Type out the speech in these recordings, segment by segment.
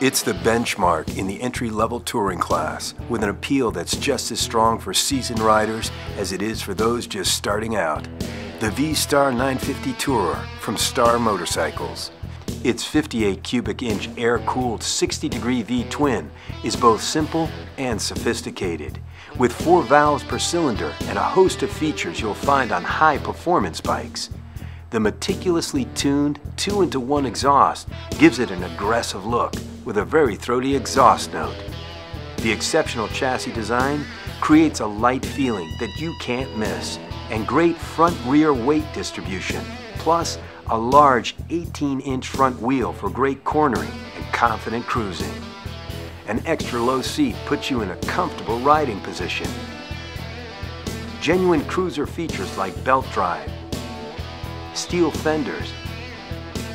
It's the benchmark in the entry-level touring class with an appeal that's just as strong for seasoned riders as it is for those just starting out. The V-Star 950 Tourer from Star Motorcycles. Its 58 cubic inch air-cooled 60 degree V-twin is both simple and sophisticated. With four valves per cylinder and a host of features you'll find on high performance bikes. The meticulously tuned 2 into 1 exhaust gives it an aggressive look with a very throaty exhaust note. The exceptional chassis design creates a light feeling that you can't miss and great front-rear weight distribution, plus a large 18-inch front wheel for great cornering and confident cruising. An extra low seat puts you in a comfortable riding position. Genuine cruiser features like belt drive, steel fenders,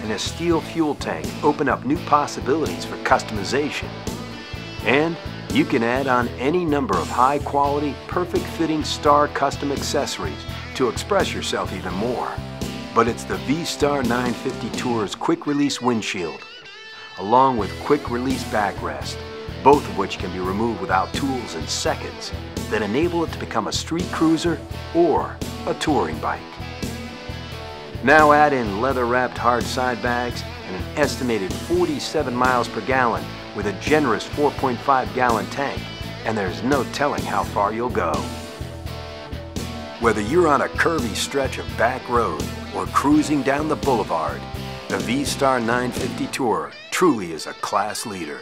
and a steel fuel tank open up new possibilities for customization. And you can add on any number of high quality, perfect fitting Star custom accessories to express yourself even more. But it's the V-Star 950 Tourer's quick release windshield, along with quick release backrest, both of which can be removed without tools in seconds, that enable it to become a street cruiser or a touring bike. Now add in leather-wrapped hard side bags and an estimated 47 miles per gallon with a generous 4.5 gallon tank, and there's no telling how far you'll go. Whether you're on a curvy stretch of back road or cruising down the boulevard, the V-Star 950 Tourer truly is a class leader.